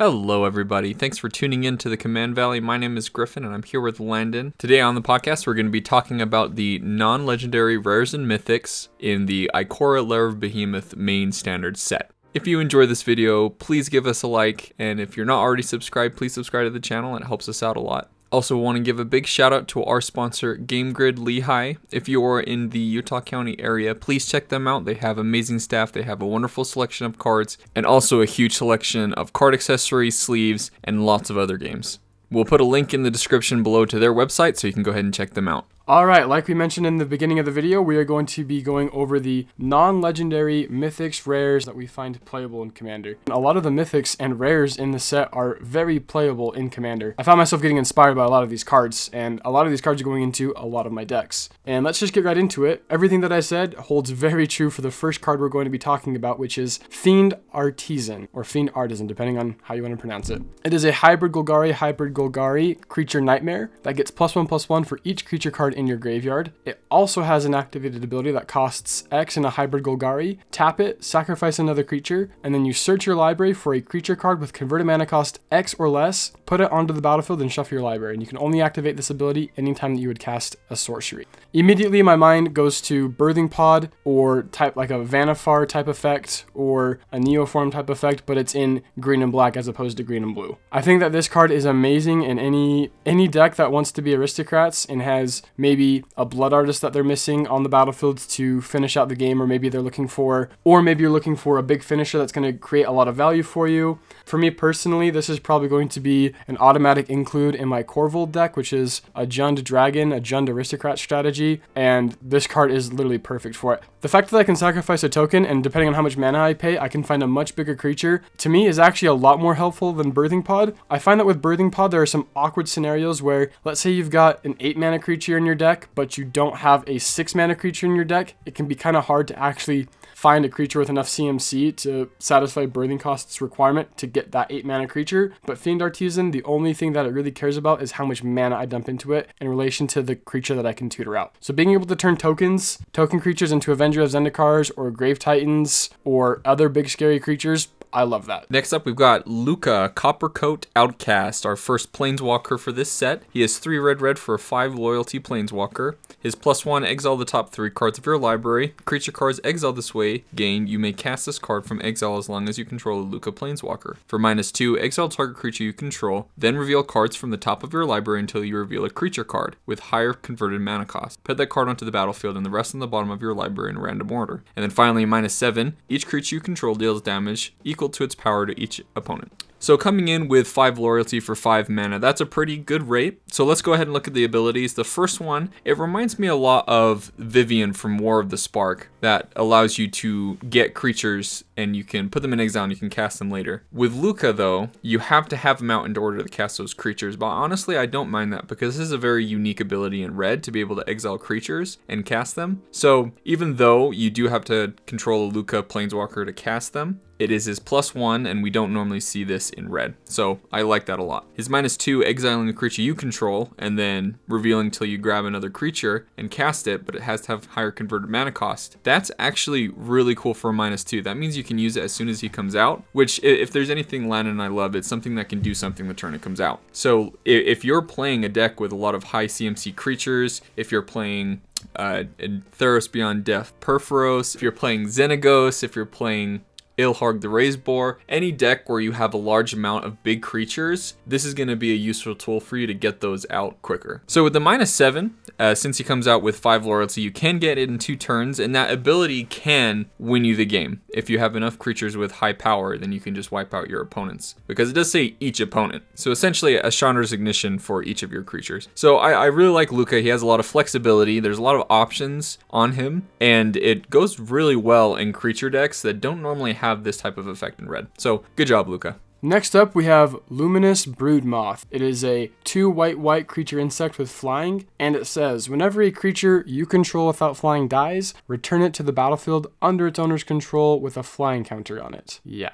Hello, everybody. Thanks for tuning in to the Command Valley. My name is Griffin, and I'm here with Landon. Today on the podcast, we're going to be talking about the non legendary rares and mythics in the Ikoria Lair of Behemoth main standard set. If you enjoy this video, please give us a like, and if you're not already subscribed, please subscribe to the channel. It helps us out a lot. Also, want to give a big shout out to our sponsor, Game Grid Lehigh. If you are in the Utah County area, please check them out. They have amazing staff, they have a wonderful selection of cards, and also a huge selection of card accessories, sleeves, and lots of other games. We'll put a link in the description below to their website so you can go ahead and check them out. Alright, like we mentioned in the beginning of the video, we are going to be going over the non-legendary mythics rares that we find playable in Commander. A lot of the mythics and rares in the set are very playable in Commander. I found myself getting inspired by a lot of these cards, and a lot of these cards are going into a lot of my decks. And let's just get right into it. Everything that I said holds very true for the first card we're going to be talking about, which is Fiend Artisan, or Fiend Artisan, depending on how you want to pronounce it. It is a hybrid Golgari, hybrid Golgari creature nightmare that gets plus one plus one for each creature card in your graveyard. It also has an activated ability that costs X in a hybrid Golgari. Tap it, sacrifice another creature, and then you search your library for a creature card with converted mana cost X or less, put it onto the battlefield, and shuffle your library. And you can only activate this ability anytime that you would cast a sorcery. Immediately, my mind goes to Birthing Pod or type like a Vannifar type effect or a Neoform type effect, but it's in green and black as opposed to green and blue. I think that this card is amazing in any any deck that wants to be aristocrats and has maybe maybe a blood artist that they're missing on the battlefield to finish out the game, or maybe they're looking for, or maybe you're looking for a big finisher that's going to create a lot of value for you. For me personally, this is probably going to be an automatic include in my Korvold deck, which is a Jund Dragon, a Jund Aristocrat strategy, and this card is literally perfect for it. The fact that I can sacrifice a token, and depending on how much mana I pay, I can find a much bigger creature, to me is actually a lot more helpful than Birthing Pod. I find that with Birthing Pod, there are some awkward scenarios where, let's say you've got an 8 mana creature in your deck, but you don't have a 6 mana creature in your deck, it can be kind of hard to actually find a creature with enough CMC to satisfy birthing costs requirement to get that 8 mana creature. But Fiend Artisan, the only thing that it really cares about is how much mana I dump into it in relation to the creature that I can tutor out. So being able to turn tokens, token creatures into Avenger of Zendikars or Grave Titans or other big scary creatures I love that. Next up, we've got Lukka, Coppercoat Outcast, our first Planeswalker for this set. He has 3 red red for a 5 loyalty Planeswalker. His plus 1, exile the top 3 cards of your library. Creature cards exile this way gain, you may cast this card from exile as long as you control a Lukka Planeswalker. For minus 2, exile target creature you control, then reveal cards from the top of your library until you reveal a creature card with higher converted mana cost. Put that card onto the battlefield and the rest on the bottom of your library in random order. And then finally, minus 7, each creature you control deals damage equal equal to its power to each opponent. So coming in with 5 loyalty for 5 mana, that's a pretty good rate. So let's go ahead and look at the abilities. The first one, it reminds me a lot of Vivien from War of the Spark that allows you to get creatures and you can put them in exile and you can cast them later. With Lukka though, you have to have them out in order to cast those creatures, but honestly I don't mind that because this is a very unique ability in red to be able to exile creatures and cast them. So even though you do have to control a Lukka Planeswalker to cast them, it is his plus one, and we don't normally see this in red. So I like that a lot. His minus two, exiling a creature you control, and then revealing until you grab another creature and cast it, but it has to have higher converted mana cost. That's actually really cool for a minus two. That means you can use it as soon as he comes out, which if there's anything Landon and I love, it's something that can do something the turn it comes out. So if you're playing a deck with a lot of high CMC creatures, if you're playing uh, Theros Beyond Death Purphoros, if you're playing Xenagos, if you're playing Ilharg the Raised any deck where you have a large amount of big creatures, this is going to be a useful tool for you to get those out quicker. So with the minus 7, uh, since he comes out with 5 loyalty, you can get it in 2 turns, and that ability can win you the game. If you have enough creatures with high power, then you can just wipe out your opponents. Because it does say each opponent. So essentially a Chandra's Ignition for each of your creatures. So I, I really like Lukka. He has a lot of flexibility. There's a lot of options on him, and it goes really well in creature decks that don't normally have this type of effect in red. So good job, Lukka. Next up, we have Luminous Broodmoth. It is a 2 white white creature insect with flying, and it says, whenever a creature you control without flying dies, return it to the battlefield under its owner's control with a flying counter on it. Yeah.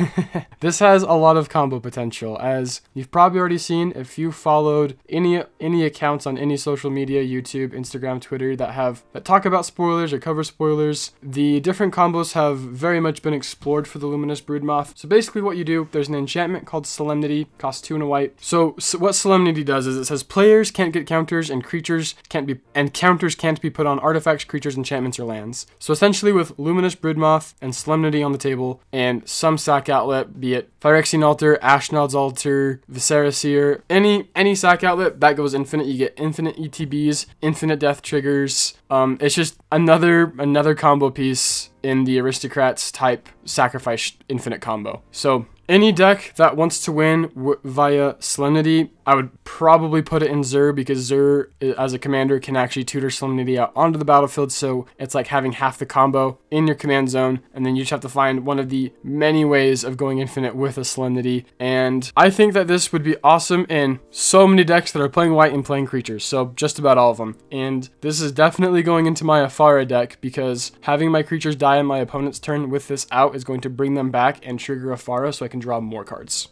this has a lot of combo potential, as you've probably already seen if you followed any any accounts on any social media, YouTube, Instagram, Twitter, that have that talk about spoilers or cover spoilers. The different combos have very much been explored for the Luminous Broodmoth. So basically what you do, there's an enchantment called Solemnity, costs two and a white. So, so what Solemnity does is it says players can't get counters and creatures can't be and counters can't be put on artifacts, creatures, enchantments, or lands. So essentially, with Luminous Broodmoth and Solemnity on the table, and some sack outlet, be it Phyrexian Altar, Ashnod's Altar, Viscera Seer, any any sack outlet that goes infinite, you get infinite ETBs, infinite death triggers. Um, it's just another another combo piece in the aristocrats type sacrifice infinite combo. So any deck that wants to win via Solemnity, I would probably put it in Zur because Zur, uh, as a commander, can actually tutor Solemnity out onto the battlefield. So it's like having half the combo in your command zone, and then you just have to find one of the many ways of going infinite with a Solemnity. And I think that this would be awesome in so many decks that are playing white and playing creatures. So just about all of them. And this is definitely going into my Afara deck because having my creatures die on my opponent's turn with this out is going to bring them back and trigger Afara so I can draw more cards.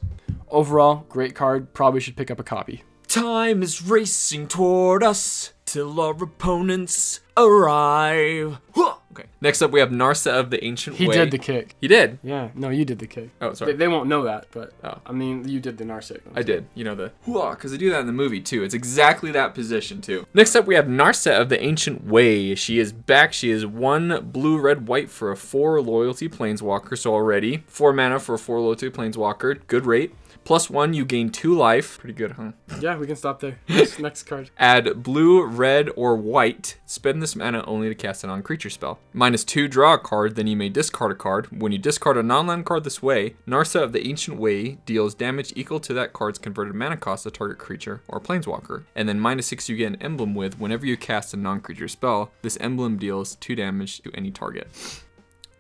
Overall, great card. Probably should pick up a copy. Time is racing toward us till our opponents arrive. Okay. Next up, we have Narset of the Ancient Way. He Way. did the kick. He did. Yeah, no, you did the kick. Oh, sorry. they won't know that, but Oh. I mean, you did the Narset. I did. You know the because they do that in the movie too. It's exactly that position too. Next up, we have Narset of the Ancient Way. She is back. She is one blue, red, white for a four loyalty planeswalker. So already four mana for a four loyalty planeswalker. Good rate. Plus one, you gain two life. Pretty good, huh? Yeah, we can stop there. Next, next card. Add blue, red, or white. Spend this mana only to cast a non-creature spell. Minus two, draw a card, then you may discard a card. When you discard a non-land card this way, Narset of the Ancient Way deals damage equal to that card's converted mana cost to target creature or planeswalker. And then minus six, you get an emblem with whenever you cast a non-creature spell, this emblem deals two damage to any target.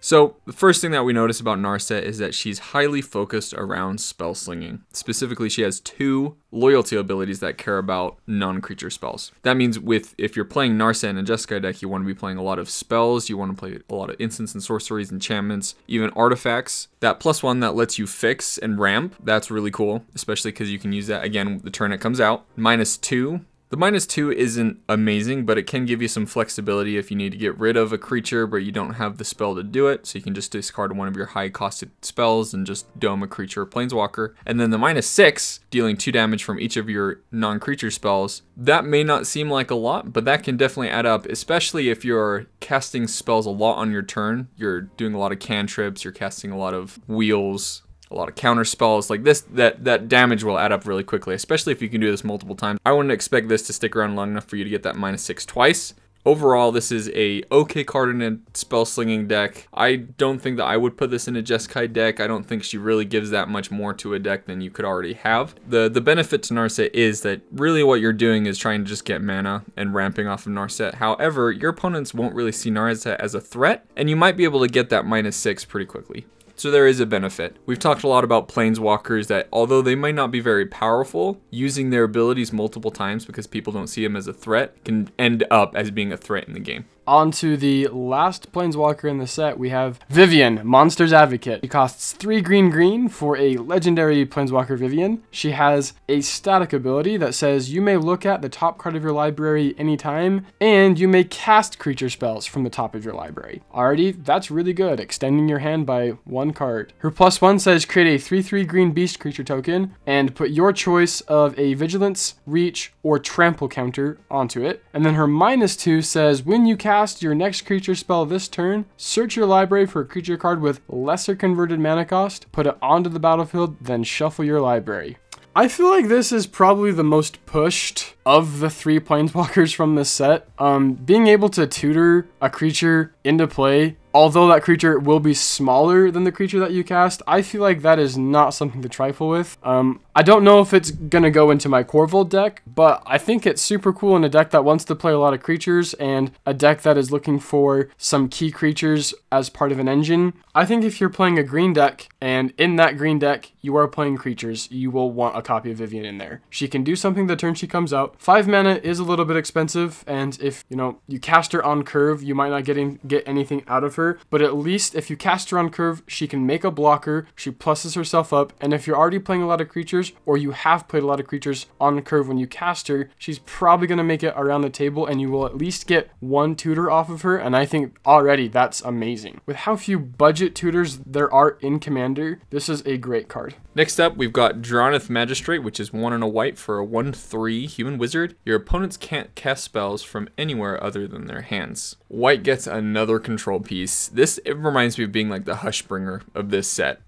So, the first thing that we notice about Narset is that she's highly focused around spell slinging. Specifically, she has two loyalty abilities that care about non-creature spells. That means with if you're playing Narset in a Jeskai deck, you want to be playing a lot of spells, you want to play a lot of instants and sorceries, enchantments, even artifacts. That plus one that lets you fix and ramp, that's really cool, especially because you can use that again the turn it comes out. Minus two, the minus two isn't amazing, but it can give you some flexibility if you need to get rid of a creature, but you don't have the spell to do it. So you can just discard one of your high costed spells and just dome a creature or planeswalker. And then the minus six, dealing two damage from each of your non creature spells. That may not seem like a lot, but that can definitely add up, especially if you're casting spells a lot on your turn. You're doing a lot of cantrips, you're casting a lot of wheels, a lot of counter spells like this that that damage will add up really quickly especially if you can do this multiple times. I wouldn't expect this to stick around long enough for you to get that minus six twice. Overall this is a okay card in a spell slinging deck. I don't think that i would put this in a jeskai deck. I don't think she really gives that much more to a deck than you could already have. The the benefit to narset is that really what you're doing is trying to just get mana and ramping off of narset. However your opponents won't really see narset as a threat and you might be able to get that minus six pretty quickly so there is a benefit. We've talked a lot about planeswalkers that although they might not be very powerful, using their abilities multiple times because people don't see them as a threat can end up as being a threat in the game. On to the last planeswalker in the set, we have Vivien, Monster's Advocate. She costs 3 green green for a legendary planeswalker Vivien. She has a static ability that says you may look at the top card of your library anytime, and you may cast creature spells from the top of your library. Already, that's really good, extending your hand by one card. Her plus one says create a 3 3 green beast creature token and put your choice of a vigilance, reach, or trample counter onto it. And then her minus two says when you cast your next creature spell this turn, search your library for a creature card with lesser converted mana cost, put it onto the battlefield, then shuffle your library. I feel like this is probably the most pushed of the three planeswalkers from this set. Um, being able to tutor a creature into play, although that creature will be smaller than the creature that you cast, I feel like that is not something to trifle with. Um, I don't know if it's gonna go into my Korvold deck, but I think it's super cool in a deck that wants to play a lot of creatures and a deck that is looking for some key creatures as part of an engine. I think if you're playing a green deck and in that green deck you are playing creatures, you will want a copy of Vivien in there. She can do something the turn she comes out. Five mana is a little bit expensive, and if you know you cast her on curve, you might not getting get anything out of her. But at least if you cast her on curve, she can make a blocker. She pluses herself up, and if you're already playing a lot of creatures, creatures, or you have played a lot of creatures on the curve when you cast her, she's probably going to make it around the table and you will at least get one tutor off of her. And I think already that's amazing. With how few budget tutors there are in Commander, this is a great card. Next up, we've got Drannith Magistrate, which is one and a white for a 1 3 human wizard. Your opponents can't cast spells from anywhere other than their hands. White gets another control piece. This it reminds me of being like the Hushbringer of this set.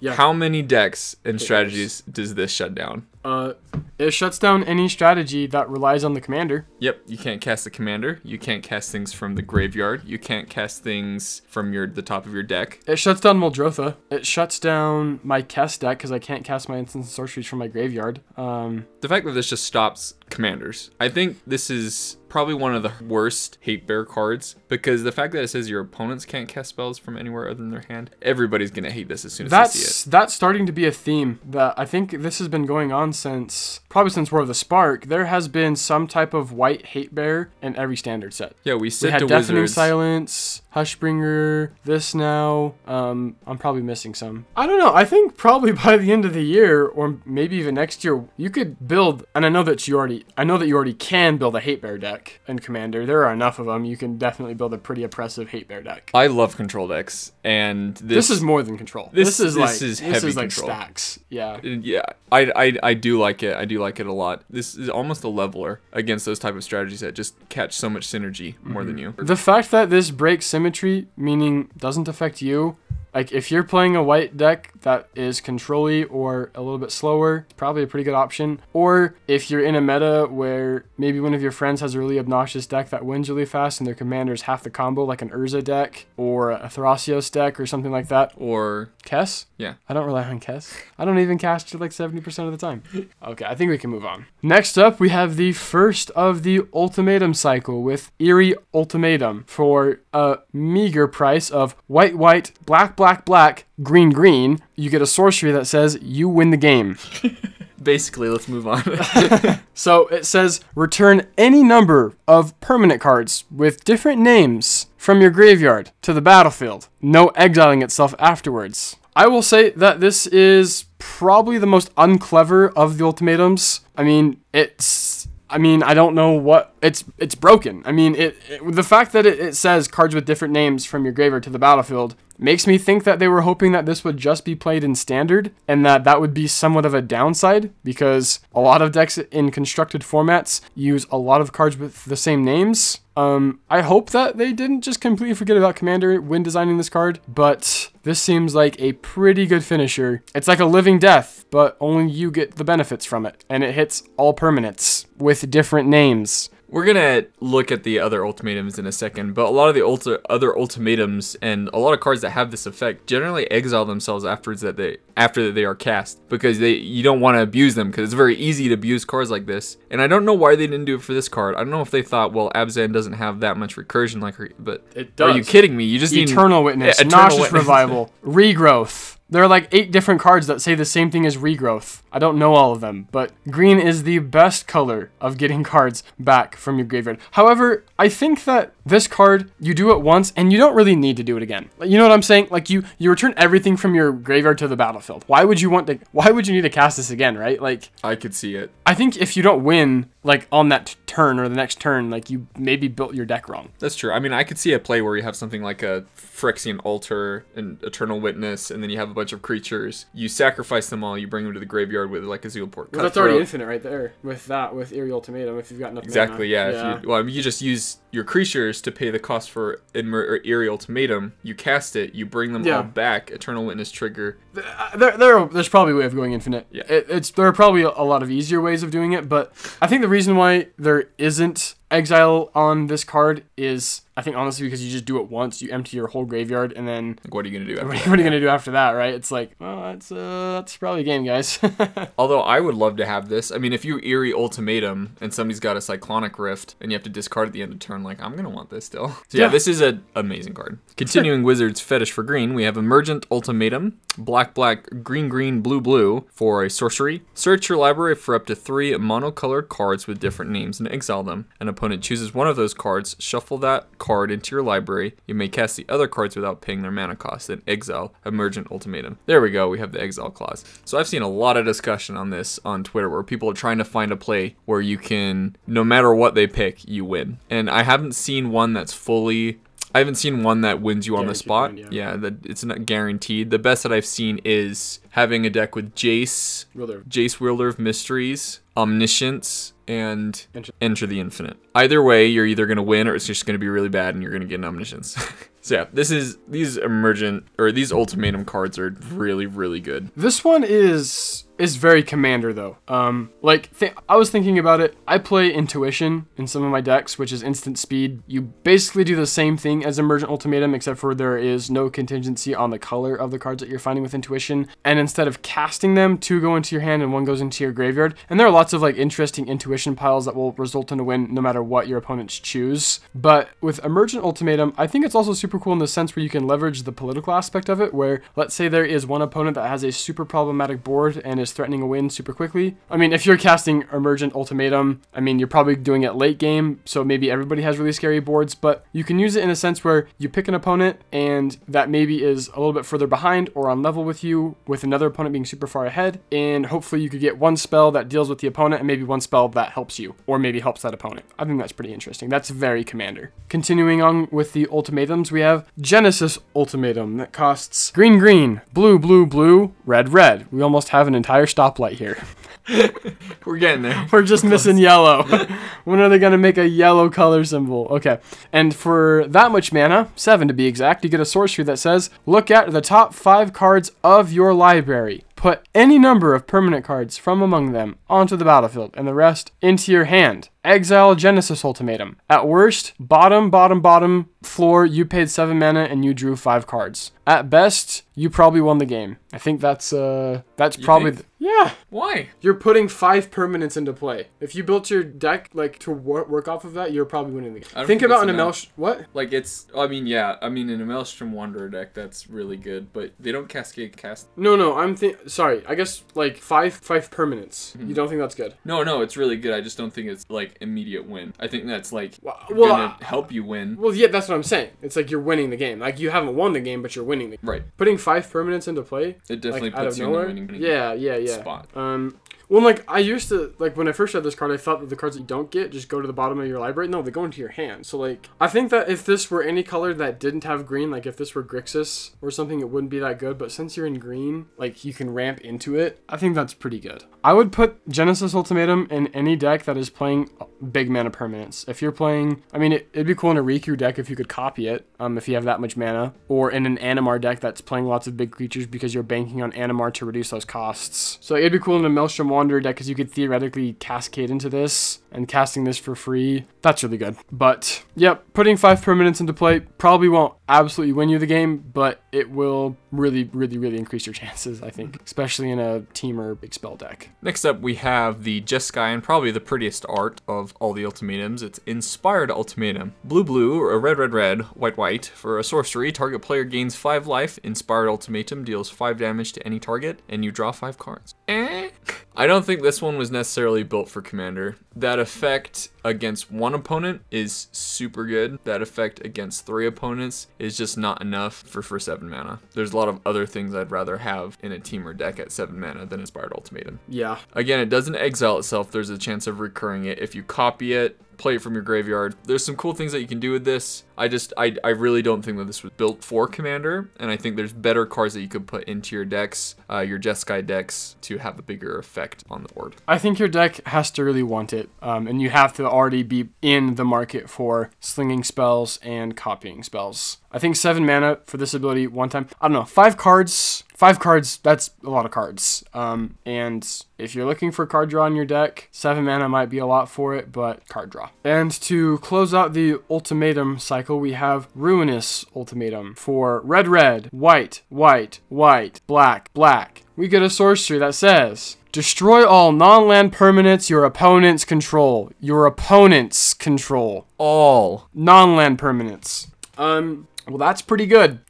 Yeah. How many decks and strategies does this shut down? Uh, it shuts down any strategy that relies on the commander. Yep, you can't cast the commander. You can't cast things from the graveyard. You can't cast things from your the top of your deck. It shuts down Muldrotha. It shuts down my cast deck because I can't cast my instant sorceries from my graveyard. Um, The fact that this just stops commanders. I think this is probably one of the worst hate bear cards because the fact that it says your opponents can't cast spells from anywhere other than their hand. Everybody's gonna hate this as soon as they see it. that's that's starting to be a theme that I think this has been going on since probably since War of the Spark. There has been some type of white hate bear in every standard set. Yeah, we sit We had Deafening wizards. Silence, Hushbringer, this now. Um, I'm probably missing some. I don't know. I think probably by the end of the year, or maybe even next year, you could build. And I know that you already, I know that you already can build a hate bear deck in Commander. There are enough of them. You can definitely build a pretty oppressive hate bear deck. I love control decks, and this, This, is more than control. this- This, is this like is this is like control. stacks. Yeah. yeah I, I i do like it i do like it a lot. This is almost a leveler against those type of strategies that just catch so much synergy more than mhm. you. The fact that this breaks symmetry, meaning doesn't affect you, like if you're playing a white deck that is controlly or a little bit slower, probably a pretty good option. Or if you're in a meta where maybe one of your friends has a really obnoxious deck that wins really fast and their commander's half the combo, like an Urza deck or a Thrasios deck or something like that. or Kess? yeah I don't rely on Kess. I don't even cast it like 70% of the time. Okay, I think we can move on. Next up, we have the first of the ultimatum cycle with Eerie Ultimatum for a meager price of white, white, black, black, black, green, green. You get a sorcery that says you win the game. basically let's move on So it says return any number of permanent cards with different names from your graveyard to the battlefield, no exiling itself afterwards. I will say that this is probably the most unclever of the ultimatums. I mean, it's I mean, I don't know what it's it's broken. I mean, it, it the fact that it, it says cards with different names from your graveyard to the battlefield makes me think that they were hoping that this would just be played in standard and that that would be somewhat of a downside because a lot of decks in constructed formats use a lot of cards with the same names. Um, I hope that they didn't just completely forget about Commander when designing this card, but this seems like a pretty good finisher. It's like a living death, but only you get the benefits from it, and it hits all permanents with different names. We're gonna look at the other ultimatums in a second but a lot of the ulti- other ultimatums and a lot of cards that have this effect generally exile themselves afterwards that they after that they are cast because they you don't want to abuse them because it's very easy to abuse cards like this and i don't know why they didn't do it for this card i don't know if they thought well abzan doesn't have that much recursion like her but It are you kidding me you just need Eternal Witness, Yeah, Eternal just Witness. Revival, Regrowth. There are like eight different cards that say the same thing as Regrowth. I don't know all of them, but green is the best color of getting cards back from your graveyard. However, I think that this card, you do it once and you don't really need to do it again. You know what I'm saying? Like you, you return everything from your graveyard to the battlefield. Why would you want to? Why would you need to cast this again? Right? Like i could see it I think if you don't win, like on that t- turn or the next turn, like you maybe built your deck wrong. That's true. I mean, I could see a play where you have something like a Phyrexian Altar and Eternal Witness, and then you have a bunch of creatures. You sacrifice them all. You bring them to the graveyard with like a Zulaport. Well, that's already infinite right there with that with Eerie Ultimatum if you've got enough. Exactly. mana. Yeah. If you, well, I mean, you just use your creatures to pay the cost for or Eerie Ultimatum. You cast it. You bring them Yeah. all back. Eternal Witness trigger. Uh, there, there, there's probably a way of going infinite. Yeah. It, it's there are probably a lot of easier ways of doing it, but I think the reason why there isn't exile on this card is I think honestly because you just do it once, you empty your whole graveyard, and then Like, what are you gonna do? After what that? are you gonna do after that, right? It's like, well, that's uh, that's probably a game, guys. Although I would love to have this. I mean, if you Eerie Ultimatum and somebody's got a Cyclonic Rift and you have to discard at the end of turn, like I'm gonna want this still. So yeah, Yeah. this is an amazing card. Continuing Wizard's fetish for green, we have Emergent Ultimatum, black black green green blue blue for a sorcery. Search your library for up to three monocolored cards with different names and exile them. An opponent chooses one of those cards, shuffle that card into your library, you may cast the other cards without paying their mana cost Then exile Emergent Ultimatum. There we go, we have the exile clause. So I've seen a lot of discussion on this on Twitter where people are trying to find a play where you can, no matter what they pick, you win. And I haven't seen one that's fully I haven't seen one that wins you on the spot. win, yeah, that it's not guaranteed. The best that I've seen is having a deck with Jace. Jace Wielder of Mysteries, Omniscience, and Enter- the Infinite. Either way, you're either gonna win or it's just gonna be really bad and you're gonna get an Omniscience. so yeah, this is these emergent or these ultimatum cards are really really good. This one is is very commander though. Um, like I was thinking about it. I play intuition in some of my decks, which is instant speed. You basically do the same thing as emergent ultimatum, except for there is no contingency on the color of the cards that you're finding with intuition. And instead of casting them, two go into your hand and one goes into your graveyard. And there are lots of like interesting intuition piles that will result in a win no matter what your opponents choose. But with emergent ultimatum, I think it's also super cool in the sense where you can leverage the political aspect of it. Where let's say there is one opponent that has a super problematic board and is threatening a win super quickly. I mean, if you're casting Emergent Ultimatum, I mean, you're probably doing it late game, so maybe everybody has really scary boards, but you can use it in a sense where you pick an opponent and that maybe is a little bit further behind or on level with you, with another opponent being super far ahead, and hopefully you could get one spell that deals with the opponent and maybe one spell that helps you, or maybe helps that opponent. I think that's pretty interesting. That's very commander. Continuing on with the ultimatums, we have Genesis Ultimatum that costs green, green, blue, blue, blue, red, red. We almost have an entire stoplight here. We're getting there. We're just missing yellow. when are they going to make a yellow color symbol? Okay. And for that much mana, seven to be exact, you get a sorcery that says look at the top five cards of your library. Put any number of permanent cards from among them onto the battlefield and the rest into your hand. Exile Genesis Ultimatum. At worst, bottom, bottom, bottom floor, you paid 7 mana and you drew 5 cards. At best, you probably won the game. I think that's uh that's probably think? the, Yeah. Why? You're putting 5 permanents into play. If you built your deck like to wor- work off of that, you're probably winning the game. I don't Think think about an. Emelsh what? Like it's, I mean, yeah, I mean, in a Maelstrom Wanderer deck, that's really good, but they don't cascade cast. No, no, I'm think sorry. I guess like 5 5 permanents. Mm-hmm. You don't think that's good? No, no, it's really good. I just don't think it's like immediate win. I think that's like Well, gonna help you win. Well, yeah, that's what I'm saying. It's like you're winning the game. Like you haven't won the game, but you're winning the game. Right. Putting five permanents into play, It definitely like out puts of you in nowhere. the winning yeah, yeah, yeah. spot. Um, well, like I used to like when I first had this card, I thought that the cards that you don't get just go to the bottom of your library. No, they go into your hand. So like I think that if this were any color that didn't have green, like if this were Grixis or something, it wouldn't be that good. But since you're in green, like you can ramp into it. I think that's pretty good. I would put Genesis Ultimatum in any deck that is playing big mana permanents. If you're playing, I mean, it, it'd be cool in a Riku deck if you could copy it, um, if you have that much mana, or in an Animar deck that's playing lots of big creatures because you're banking on Animar to reduce those costs. So it'd be cool in a Maelstrom Wanderer deck because you could theoretically cascade into this, and casting this for free, that's really good. But, yep, putting five permanents into play probably won't absolutely win you the game, but it will really, really, really increase your chances, I think, especially in a Temur big spell deck. Next up, we have the Jeskai and probably the prettiest art of all the ultimatums. It's Inspired Ultimatum. Blue, blue, or red, red, red, white, white. For a sorcery, target player gains 5 life. Inspired Ultimatum deals 5 damage to any target, and you draw 5 cards. Eh? I don't think this one was necessarily built for Commander. That effect against one opponent is super good. That effect against three opponents is just not enough for, for 7 mana. There's a lot of other things I'd rather have in a Temur deck at 7 mana than Inspired Ultimatum. Yeah. Again, it doesn't exile itself. There's a chance of recurring it. If you copy it, play it from your graveyard. There's some cool things that you can do with this. I just, I, I really don't think that this was built for Commander, and I think there's better cards that you could put into your decks, uh, your Jeskai decks, to have a bigger effect on the board. I think your deck has to really want it, um, and you have to already be in the market for slinging spells and copying spells. I think seven mana for this ability one time. I don't know, five cards. Five cards, that's a lot of cards. Um, and if you're looking for card draw in your deck, seven mana might be a lot for it, but card draw. And to close out the ultimatum cycle, we have Ruinous Ultimatum for red, red, white, white, white, black, black. We get a sorcery that says Destroy all non land permanents your opponents control. Your opponents control. All. Non land permanents. Um, Well, that's pretty good.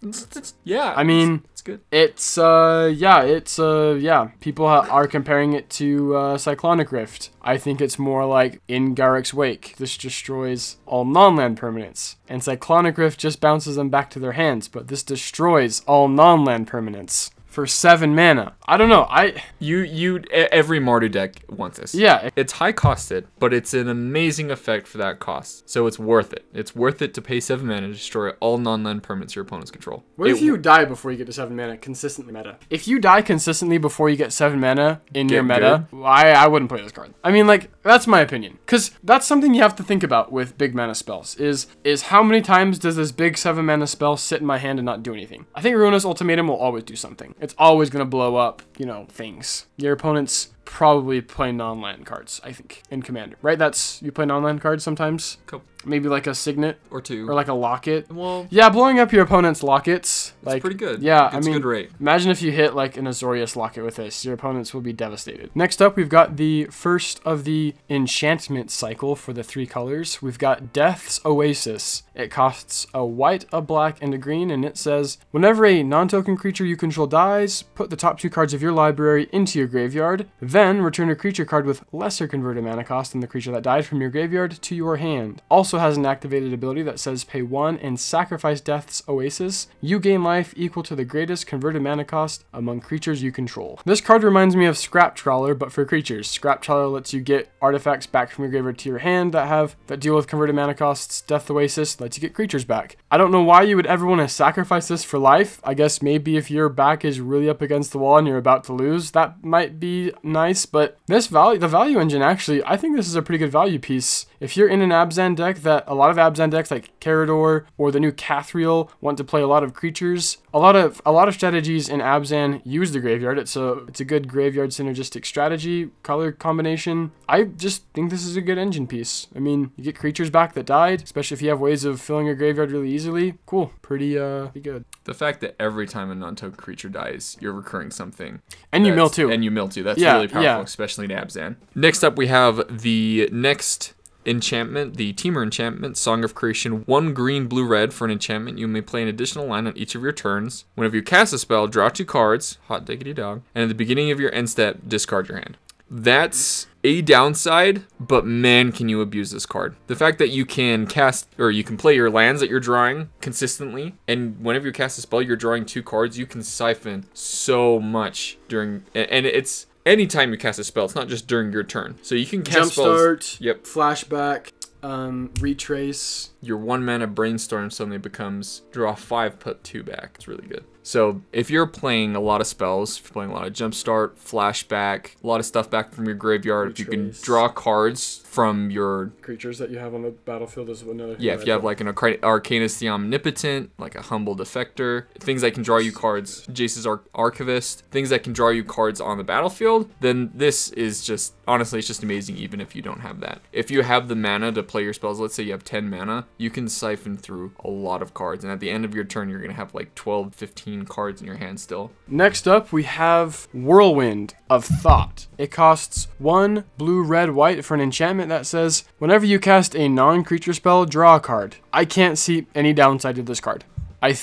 Yeah. I mean, good. It's uh yeah, it's uh yeah. People are comparing it to uh, Cyclonic Rift. I think it's more like in Garruk's Wake. This destroys all non-land permanents, and Cyclonic Rift just bounces them back to their hands. But this destroys all non-land permanents for seven mana. I don't know. I You you every Mardu deck wants this. yeah. It's high costed, but it's an amazing effect for that cost. So it's worth it. It's worth it to pay seven mana to destroy all non-land permanents your opponents control. What It if you die before you get to seven mana consistently meta? If you die consistently before you get seven mana in your meta, I, I wouldn't play this card. I mean, like that's my opinion, because that's something you have to think about with big mana spells. Is is how many times does this big seven mana spell sit in my hand and not do anything? I think Ruinous Ultimatum will always do something. It's always gonna blow up, you know, things. Your opponents probably play non-land cards. I think in Commander, right? That's you play non-land cards sometimes. Couple- Maybe like a Signet or two. or like a Locket. well, Yeah, blowing up your opponent's lockets. it's like pretty good. Yeah, it's I mean, good rate. imagine if you hit like an Azorius locket with this. Your opponents will be devastated. Next up, we've got the first of the enchantment cycle for the three colors. We've got Death's Oasis. It costs a white, a black, and a green, and it says whenever a non-token creature you control dies, put the top two cards of your library into your graveyard. Then return a creature card with lesser converted mana cost than the creature that died from your graveyard to your hand. Also has an activated ability that says pay one and sacrifice Death's Oasis. You gain life equal to the greatest converted mana cost among creatures you control. This card reminds me of Scrap Trawler, but for creatures. Scrap Trawler lets you get artifacts back from your graveyard to your hand that have that deal with converted mana costs. Death Oasis lets you get creatures back. I don't know why you would ever want to sacrifice this for life. I guess maybe if your back is really up against the wall and you're about to lose, that might be nice. But this value, the value engine, actually, I think this is a pretty good value piece. If you're in an Abzan deck that a lot of Abzan decks like Karador or the new Kathril want to play a lot of creatures, a lot of a lot of strategies in Abzan use the graveyard. It's a it's a good graveyard synergistic strategy color combination. I just think this is a good engine piece. I mean, you get creatures back that died, especially if you have ways of filling your graveyard really easily. Cool, pretty uh, pretty good. The fact that every time a non-token creature dies, you're recurring something. And you mill too. And you mill too. That's Yeah, really powerful, yeah. especially in Abzan. Next up, we have the next enchantment, the Temur enchantment, Song of Creation. One green, blue, red for an enchantment. You may play an additional line on each of your turns. Whenever you cast a spell, draw two cards. Hot diggity dog. And at the beginning of your end step, discard your hand. That's a downside, but man, can you abuse this card. The fact that you can cast or you can play your lands that you're drawing consistently, and whenever you cast a spell, you're drawing two cards, you can siphon so much during, and it's anytime you cast a spell, it's not just during your turn. So you can cast spells. Jumpstart. Yep. Flashback. Um, retrace. Your one mana brainstorm suddenly becomes draw five, put two back. It's really good. So if you're playing a lot of spells, if you're playing a lot of jumpstart, flashback, a lot of stuff back from your graveyard, if you can draw cards from your Creatures that you have on the battlefield is another. yeah, if you have like an Arca- Arcanis the Omnipotent, like a Humble Defector, things that can draw you cards, Jace's Ar- Archivist, things that can draw you cards on the battlefield, then this is just, honestly, it's just amazing even if you don't have that. If you have the mana to play your spells, let's say you have 10 mana, you can siphon through a lot of cards, and at the end of your turn, you're going to have like 12, 15 cards in your hand still. Next up, we have Whirlwind of Thought. It costs one blue, red, white for an enchantment that says whenever you cast a non creature spell, draw a card. I can't see any downside to this card. I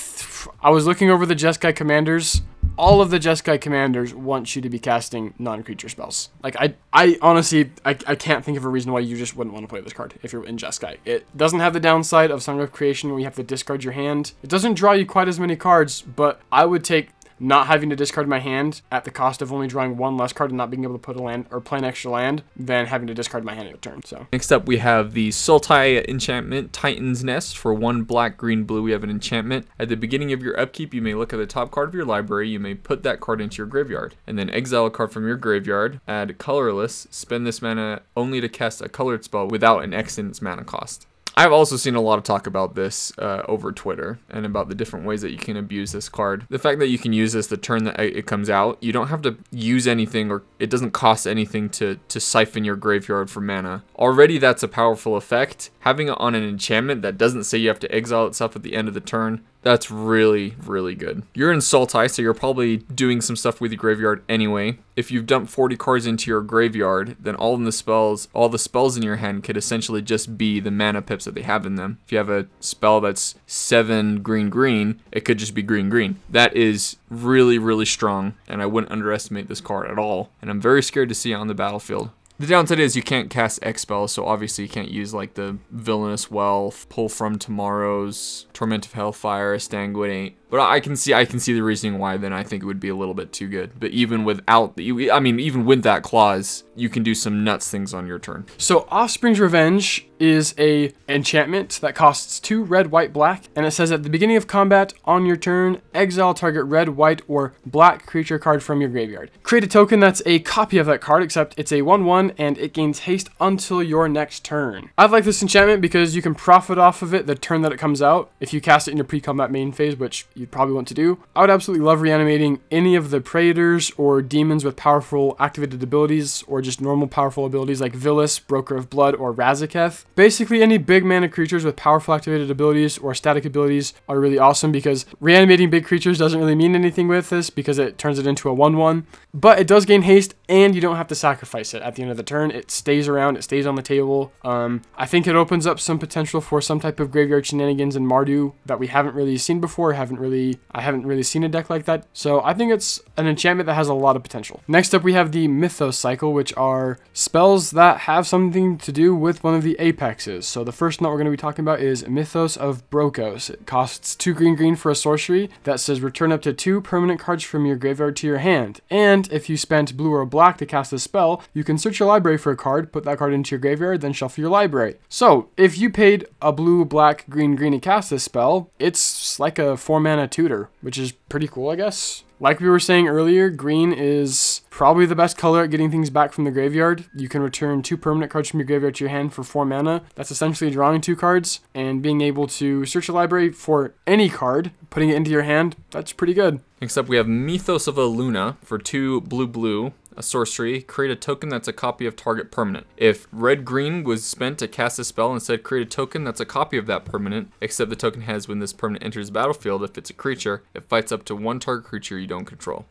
I was looking over the Jeskai commanders. All of the Jeskai commanders want you to be casting non-creature spells. Like I, I honestly, I, I can't think of a reason why you just wouldn't want to play this card if you're in Jeskai. It doesn't have the downside of Song of Creation where you have to discard your hand. It doesn't draw you quite as many cards, but I would take not having to discard my hand at the cost of only drawing one less card and not being able to put a land or play an extra land than having to discard my hand at a turn. So Next up, we have the Sultai enchantment, Titan's Nest. For one black, green, blue, we have an enchantment. At the beginning of your upkeep, you may look at the top card of your library. You may put that card into your graveyard, and then exile a card from your graveyard. Add colorless. Spend this mana only to cast a colored spell without an X in its mana cost. I've also seen a lot of talk about this uh, over Twitter and about the different ways that you can abuse this card. The fact that you can use this the turn that it comes out, you don't have to use anything or it doesn't cost anything to, to siphon your graveyard for mana. Already that's a powerful effect. Having it on an enchantment that doesn't say you have to exile itself at the end of the turn, That's really, really good. You're in Sultai, so you're probably doing some stuff with your graveyard anyway. If you've dumped 40 cards into your graveyard, then all the spells, all the spells in your hand could essentially just be the mana pips that they have in them. If you have a spell that's seven green green, it could just be green green. That is really, really strong, and I wouldn't underestimate this card at all. And I'm very scared to see it on the battlefield. The downside is you can't cast X spells, so obviously you can't use like the Villainous Wealth, Pull from Tomorrow's, Torment of Hellfire, Exsanguinate. But I can see I can see the reasoning why then I think it would be a little bit too good. But even without the I mean even with that clause, you can do some nuts things on your turn. So Offspring's Revenge is a enchantment that costs 2 red, white, black and it says at the beginning of combat on your turn, exile target red, white or black creature card from your graveyard. Create a token that's a copy of that card except it's a 1/1 and it gains haste until your next turn. I like this enchantment because you can profit off of it the turn that it comes out if you cast it in your pre-combat main phase, which you'd probably want to do. I would absolutely love reanimating any of the Praetors or demons with powerful activated abilities or just normal powerful abilities like Vilis, Broker of Blood, or Razaketh. Basically, any big mana creatures with powerful activated abilities or static abilities are really awesome because reanimating big creatures doesn't really mean anything with this because it turns it into a 1-1. But it does gain haste and you don't have to sacrifice it at the end of the turn. It stays around, it stays on the table. Um, I think it opens up some potential for some type of graveyard shenanigans in Mardu that we haven't really seen before, haven't really I haven't really seen a deck like that. So I think it's an enchantment that has a lot of potential. Next up we have the Mythos Cycle, which are spells that have something to do with one of the apexes. So the first one we're going to be talking about is Mythos of Brokkos. It costs 2 green green for a sorcery that says return up to 2 permanent cards from your graveyard to your hand. And if you spent blue or black to cast a spell, you can search your library for a card, put that card into your graveyard, then shuffle your library. So if you paid a blue, black, green, green to cast this spell, it's like a 4 mana tutor, which is pretty cool, I guess. Like we were saying earlier, green is probably the best color at getting things back from the graveyard. You can return two permanent cards from your graveyard to your hand for four mana. That's essentially drawing two cards and being able to search a library for any card, putting it into your hand. That's pretty good. Next up, we have Mythos of Illuna for two blue blue a sorcery, create a token that's a copy of target permanent. If red green was spent to cast a spell, instead create a token that's a copy of that permanent, except the token has when this permanent enters the battlefield, if it's a creature, it fights up to one target creature you don't control.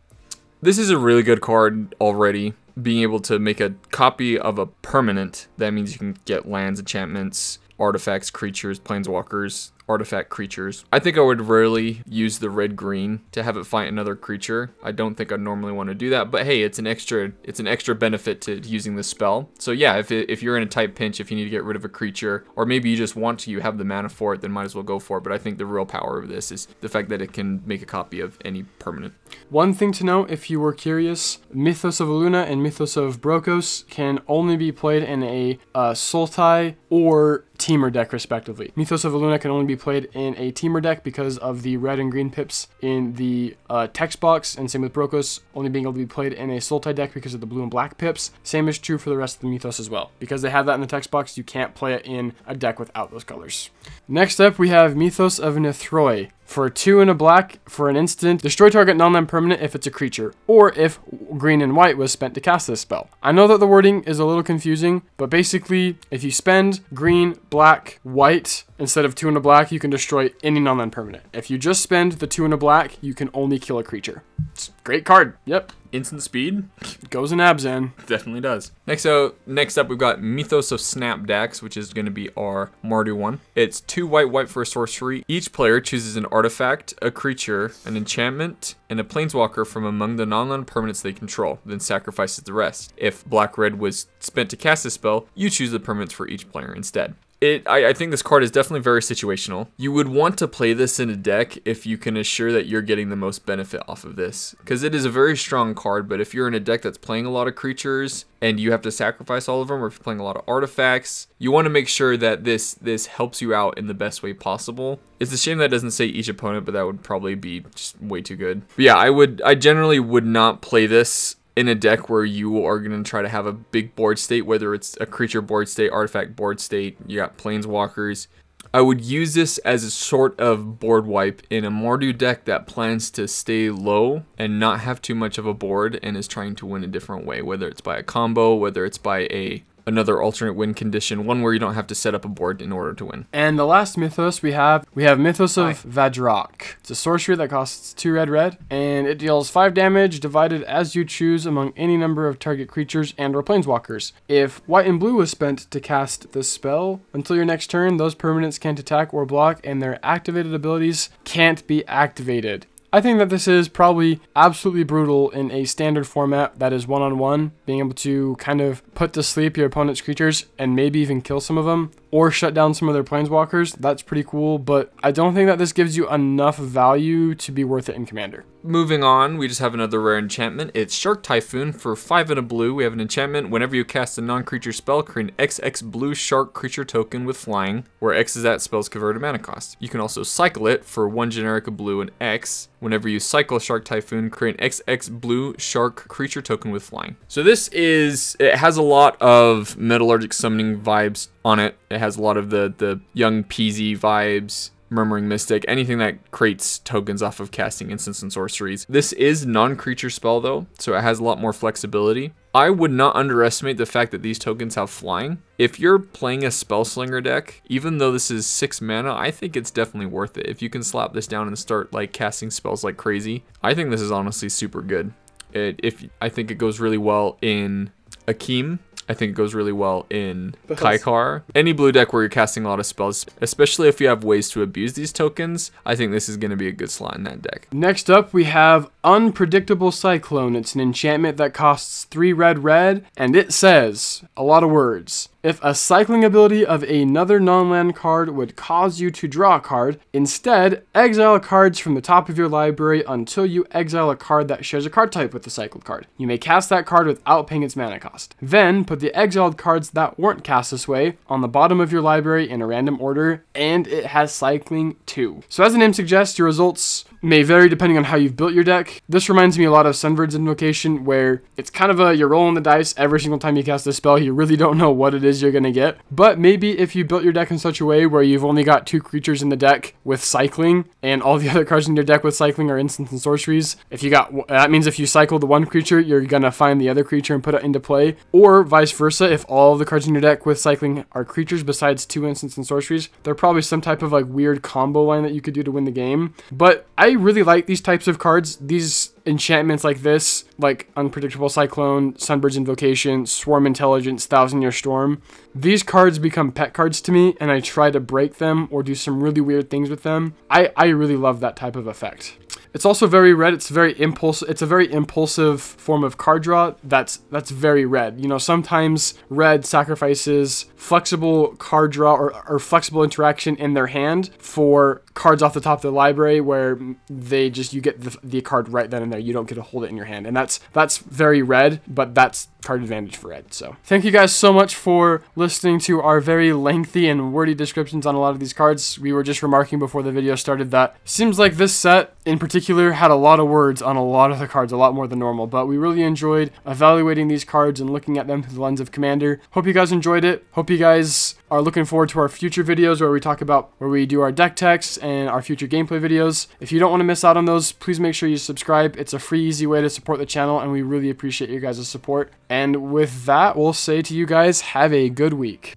This is a really good card already. Being able to make a copy of a permanent, that means you can get lands, enchantments, artifacts, creatures, planeswalkers, artifact creatures. I think I would rarely use the red green to have it fight another creature. I don't think I'd normally want to do that, but hey, it's an extra it's an extra benefit to using this spell. So yeah, if, it, if you're in a tight pinch, if you need to get rid of a creature, or maybe you just want to, you have the mana for it, then might as well go for it. But I think the real power of this is the fact that it can make a copy of any permanent. One thing to note, if you were curious, Mythos of Illuna and Mythos of Brokkos can only be played in a uh, Sultai or Temur deck respectively. Mythos of Illuna can only be played in a Temur deck because of the red and green pips in the uh, text box, and same with Brokkos only being able to be played in a Sultai deck because of the blue and black pips. Same is true for the rest of the Mythos as well. Because they have that in the text box, you can't play it in a deck without those colors. Next up, we have Mythos of Nethroi. For two and a black, for an instant, destroy target non-land permanent if it's a creature, or if green and white was spent to cast this spell. I know that the wording is a little confusing, but basically, if you spend green, black, white, instead of two and a black, you can destroy any non-land permanent. If you just spend the two and a black, you can only kill a creature. It's great card. Yep. Instant speed? Goes in Abzan. Definitely does. Next up, next up we've got Mythos of Snapdax, which is going to be our Mardu one. It's two white white for a sorcery. Each player chooses an artifact, a creature, an enchantment, and a planeswalker from among the non-land permanents they control, then sacrifices the rest. If black red was spent to cast a spell, you choose the permanents for each player instead it I, I, think this card is definitely very situational. You would want to play this in a deck if you can assure that you're getting the most benefit off of this. Because it is a very strong card, but if you're in a deck that's playing a lot of creatures and you have to sacrifice all of them, or if you're playing a lot of artifacts, you want to make sure that this this helps you out in the best way possible. It's a shame that doesn't say each opponent, but that would probably be just way too good. But yeah, I would I generally would not play this in a deck where you are going to try to have a big board state, whether it's a creature board state, artifact board state, you got planeswalkers. I would use this as a sort of board wipe in a Mardu deck that plans to stay low and not have too much of a board and is trying to win a different way, whether it's by a combo, whether it's by a another alternate win condition, one where you don't have to set up a board in order to win. And the last mythos we have, we have Mythos of Vadrok. It's a sorcery that costs 2 red red, and it deals 5 damage divided as you choose among any number of target creatures and or planeswalkers. If white and blue was spent to cast this spell, until your next turn, those permanents can't attack or block, and their activated abilities can't be activated. I think that this is probably absolutely brutal in a standard format that is one on one, being able to kind of put to sleep your opponent's creatures and maybe even kill some of them or shut down some of their planeswalkers. That's pretty cool, but I don't think that this gives you enough value to be worth it in Commander. Moving on, we just have another rare enchantment. It's Shark Typhoon. For 5 and a blue, we have an enchantment. Whenever you cast a non-creature spell, create an XX blue shark creature token with flying, where X is that spell's converted mana cost. You can also cycle it for 1 generic blue and X. Whenever you cycle Shark Typhoon, create an XX blue shark creature token with flying. So this is, it has a lot of metallurgic summoning vibes on it. It has a lot of the, the young Peasy vibes Murmuring Mystic, anything that creates tokens off of casting instants and sorceries. This is non-creature spell though, so it has a lot more flexibility. I would not underestimate the fact that these tokens have flying. If you're playing a Spellslinger deck, even though this is 6 mana, I think it's definitely worth it. If you can slap this down and start like casting spells like crazy, I think this is honestly super good. It, if I think it goes really well in Akeem, I think it goes really well in Kykar. Any blue deck where you're casting a lot of spells, especially if you have ways to abuse these tokens, I think this is going to be a good slot in that deck. Next up, we have Unpredictable Cyclone. It's an enchantment that costs 3 red red, and it says a lot of words. If a cycling ability of another non-land card would cause you to draw a card, instead, exile cards from the top of your library until you exile a card that shares a card type with the cycled card. You may cast that card without paying its mana cost. Then, put the exiled cards that weren't cast this way on the bottom of your library in a random order, and it has cycling too. So as the name suggests, your results may vary depending on how you've built your deck. This reminds me a lot of Sunbird's Invocation, where it's kind of a you're rolling the dice every single time you cast a spell. You really don't know what it is you're gonna get. But maybe if you built your deck in such a way where you've only got two creatures in the deck with cycling, and all the other cards in your deck with cycling are instants and sorceries. If you got that means if you cycle the one creature, you're gonna find the other creature and put it into play, or vice versa. If all the cards in your deck with cycling are creatures besides two instants and sorceries, there's probably some type of like weird combo line that you could do to win the game. But I really like these types of cards. These enchantments like this, like Unpredictable Cyclone, Sunbird's Invocation, Swarm Intelligence, Thousand Year Storm, these cards become pet cards to me and I try to break them or do some really weird things with them. I, I really love that type of effect. It's also very red. It's very impulse. It's a very impulsive form of card draw. That's that's very red. You know, sometimes red sacrifices flexible card draw or, or flexible interaction in their hand for cards off the top of the library where they just you get the, the card right then and there. You don't get to hold it in your hand, and that's that's very red. But that's card advantage for red. So thank you guys so much for listening to our very lengthy and wordy descriptions on a lot of these cards. We were just remarking before the video started that seems like this set in particular had a lot of words on a lot of the cards, a lot more than normal, but we really enjoyed evaluating these cards and looking at them through the lens of Commander. Hope you guys enjoyed it. Hope you guys are looking forward to our future videos where we talk about where we do our deck techs and our future gameplay videos. If you don't want to miss out on those, please make sure you subscribe. It's a free, easy way to support the channel, and we really appreciate you guys' support. And with that, we'll say to you guys, have a good week.